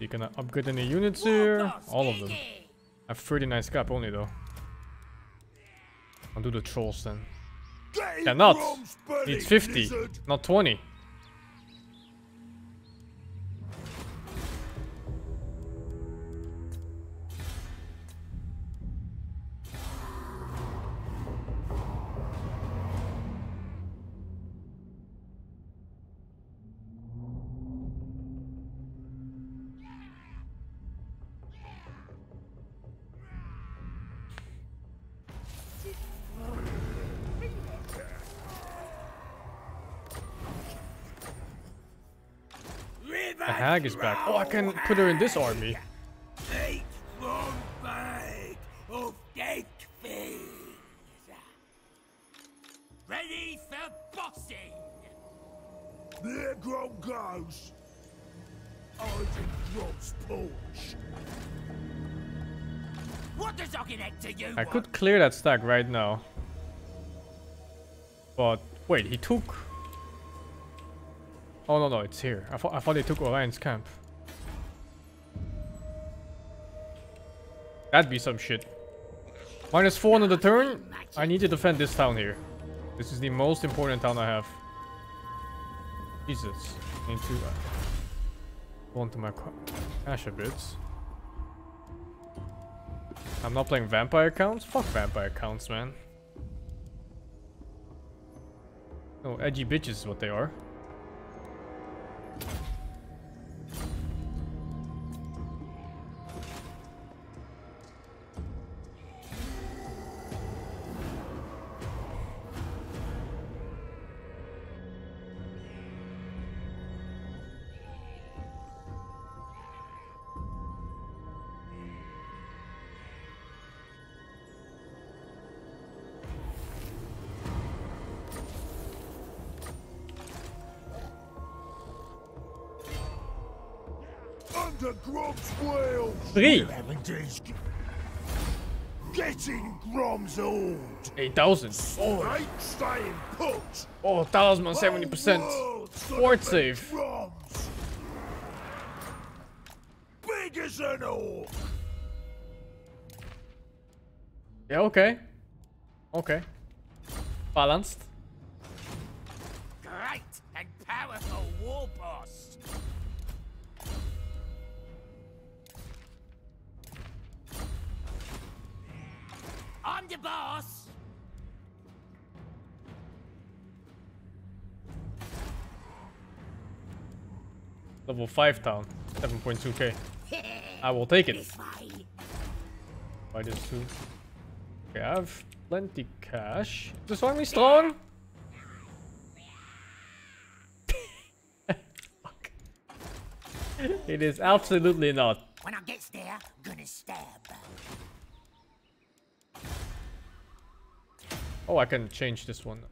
You can upgrade any units here? All of them. I have 39 scrap only though. I'll do the trolls then. Cannot. Needs 50, not 20. The hag is back. Oh, I can put her in this army. Take one bag of dead things! Ready for bossing! There Grom goes. Eyes in Grom's porch. What does Ogginhead to you I want? could clear that stack right now. But wait, he took. Oh no no, it's here. I thought I thought he took Orion's camp. That'd be some shit. Minus four on the turn. I need to defend this town here. This is the most important town I have. Jesus, I need to uh, go into my ca- cash a bit. I'm not playing vampire counts? Fuck vampire counts, man. No, edgy bitches is what they are. 8,000. Oh. Ain't staying put. Oh, talisman 70%. World's gonna Fort save. Big as an orc. Yeah, okay. Okay. Balanced. Great and powerful war boss! I'm the boss! Level 5 town. 7.2k. I will take it. Buy this too. Okay, I have plenty cash. Is this army strong? It is absolutely not. When I gets there, gonna stab. Oh, I can change this one.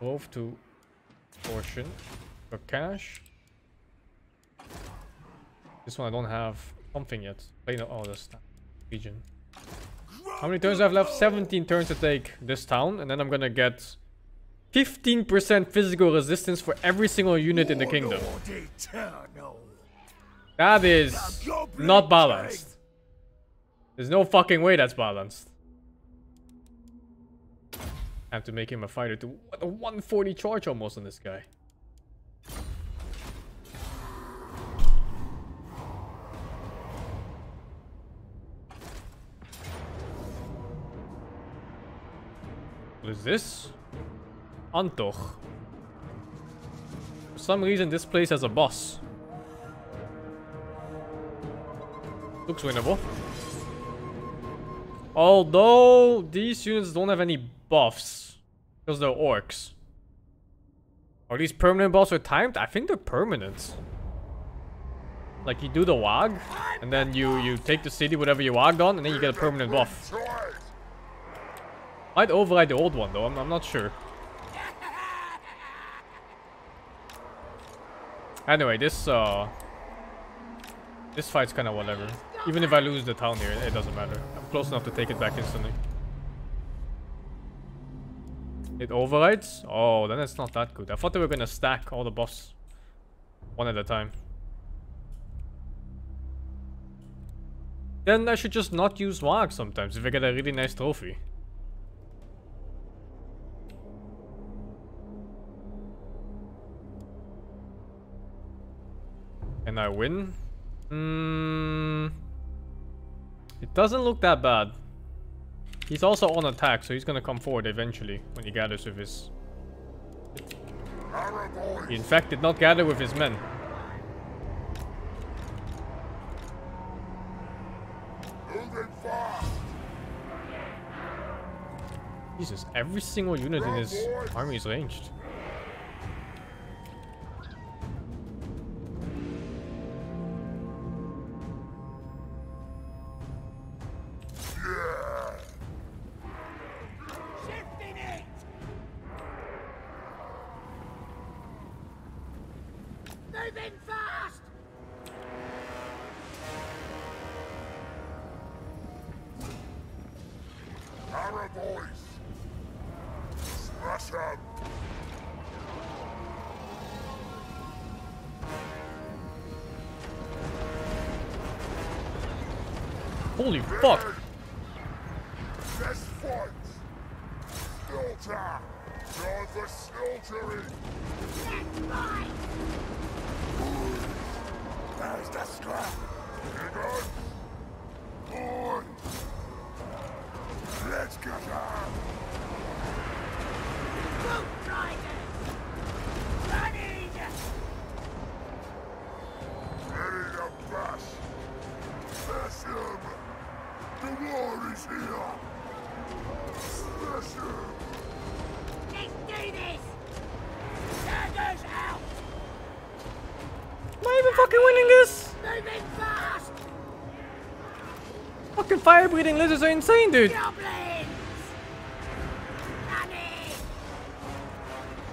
Move to portion for cash. This one I don't have something yet. Play no oh that's region. How many turns do I have left? 17 turns to take this town, and then I'm gonna get 15% physical resistance for every single unit in the kingdom. That is not balanced. There's no fucking way that's balanced. I have to make him a fighter to what a 140 charge almost on this guy. What is this? Antoch. For some reason this place has a boss. Looks winnable. Although these units don't have any buffs. Because they're orcs. Are these permanent buffs or timed? I think they're permanent. Like you do the WAG, and then you, you take the city, whatever you WAG'd on, and then you get a permanent buff. Might override the old one though, I'm, I'm not sure. Anyway, this uh this fight's kinda whatever. Even if I lose the town here, it doesn't matter. I'm close enough to take it back instantly. It overrides? Oh, then it's not that good. I thought they were gonna stack all the buffs one at a time. Then I should just not use WAG sometimes if I get a really nice trophy. And I win? Hmm. It doesn't look that bad. He's also on attack, so he's gonna come forward eventually when he gathers with his... He in fact did not gather with his men. Jesus, every single unit in his army is ranged. Fuck! Breathing lizards are insane, dude! Goblins! Running!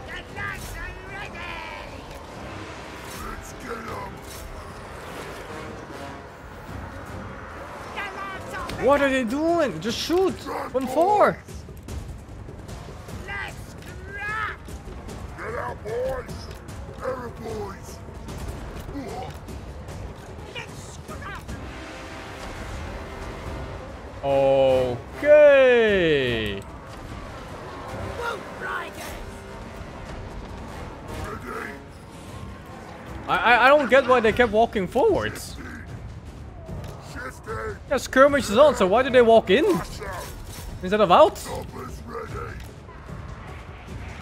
The knights are ready! Let's get him. The What are they doing? Just shoot! From four! Why they kept walking forwards. Yeah, skirmish is on, so why did they walk in instead of out? Choppers ready.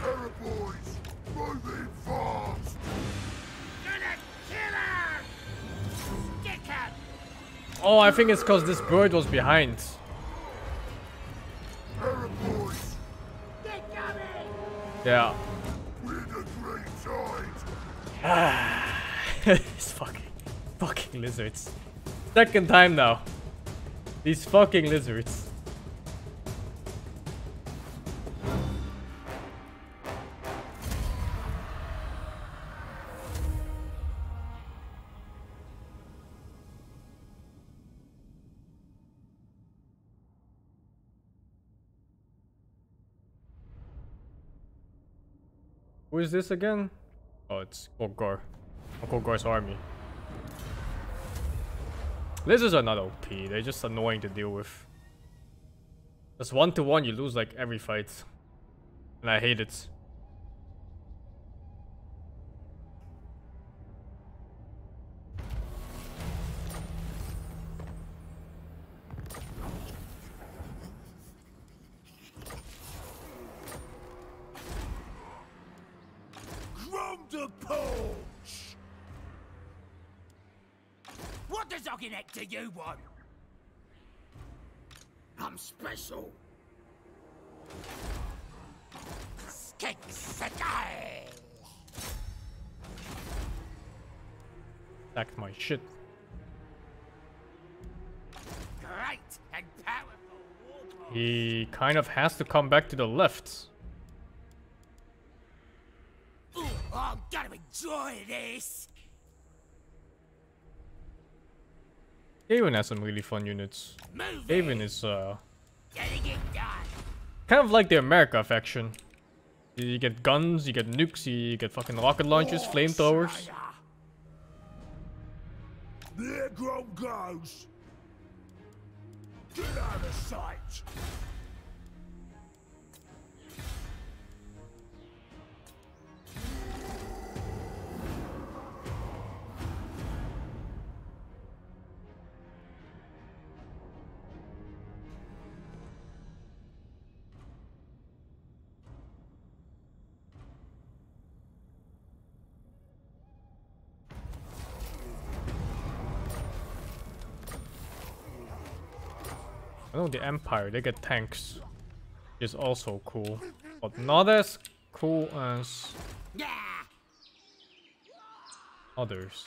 Arrow boys. Moving fast. Gonna kill her! Stick her! Oh, I think it's because this bird was behind. Yeah. fucking lizards. Second time now. These fucking lizards. Who is this again? Oh, it's Kogor. Kogor's army. This is another OP. They're just annoying to deal with. Just one to one, you lose like every fight. And I hate it. Kind of has to come back to the left. Ooh, I'm gonna enjoy this. Gaven has some really fun units. Move Gaven is uh Getting it done. kind of like the America faction. You get guns, you get nukes, you get fucking rocket launchers, flamethrowers. Slayer. There Grom goes! Get out of sight! The Empire, they get tanks. Is also cool. But not as cool as others.